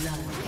blood.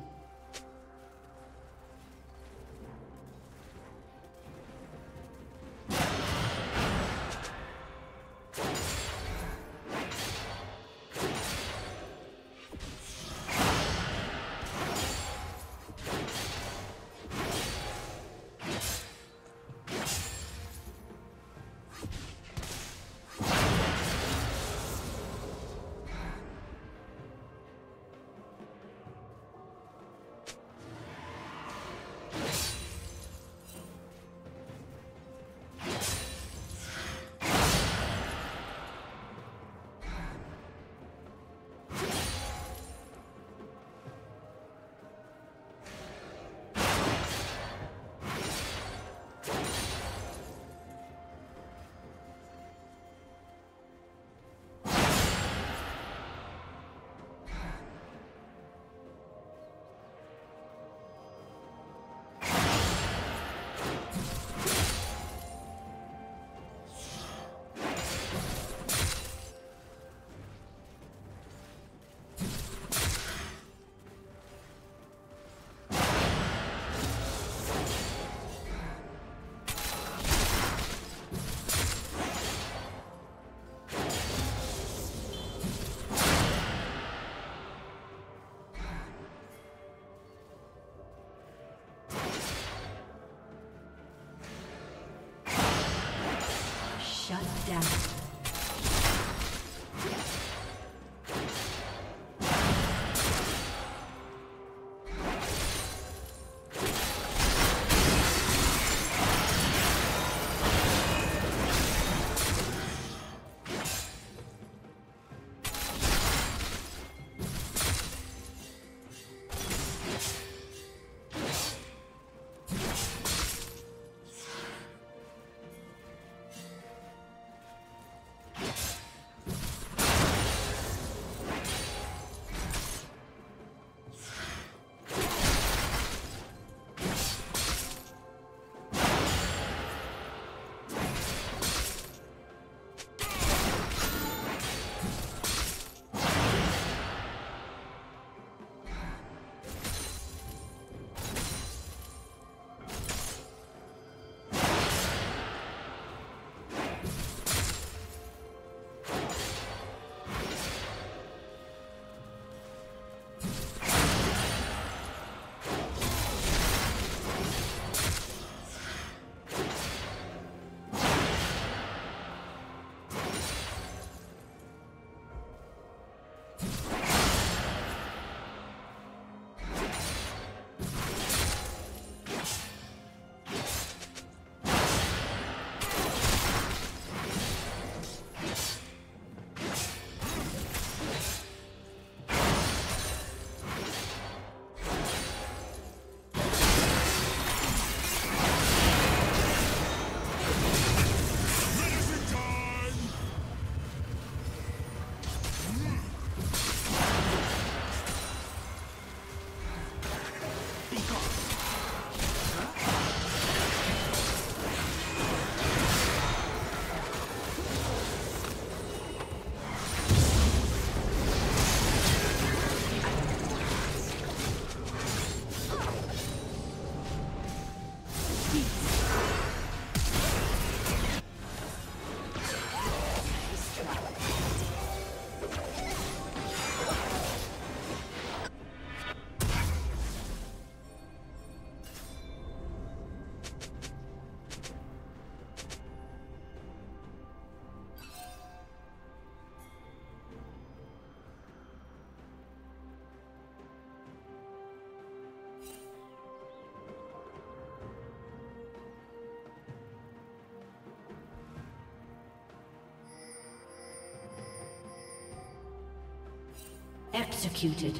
Executed.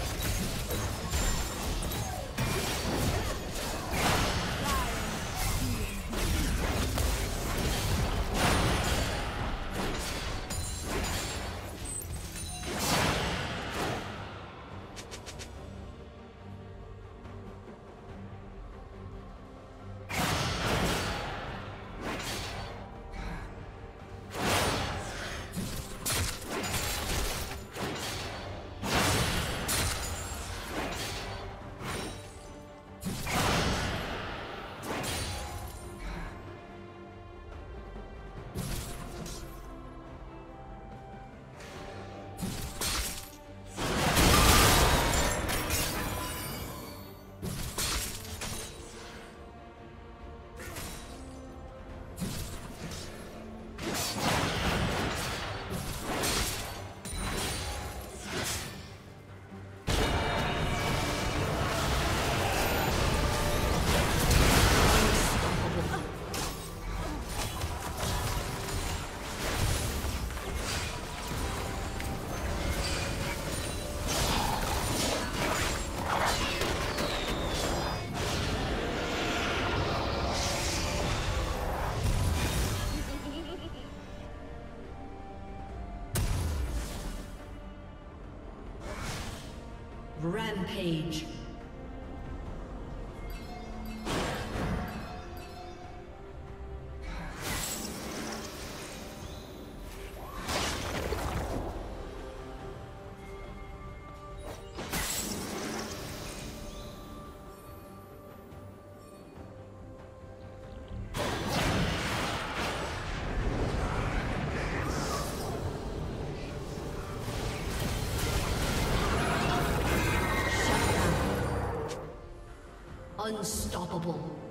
Rampage. Unstoppable.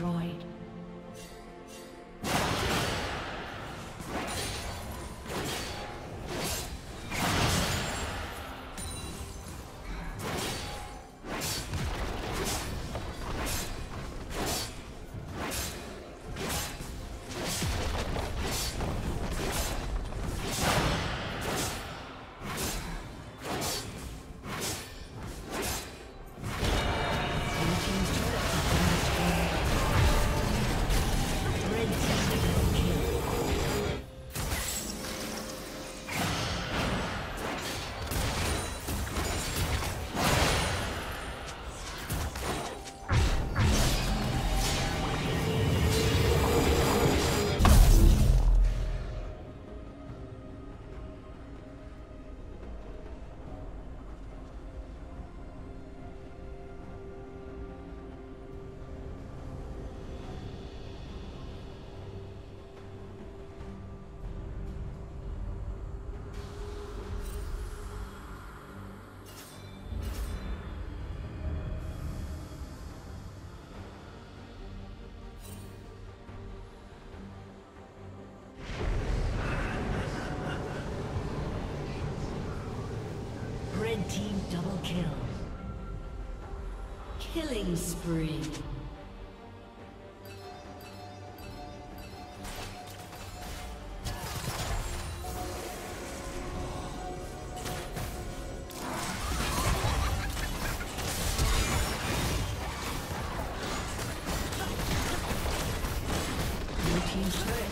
Destroyed. kill. Killing spree. Team's turret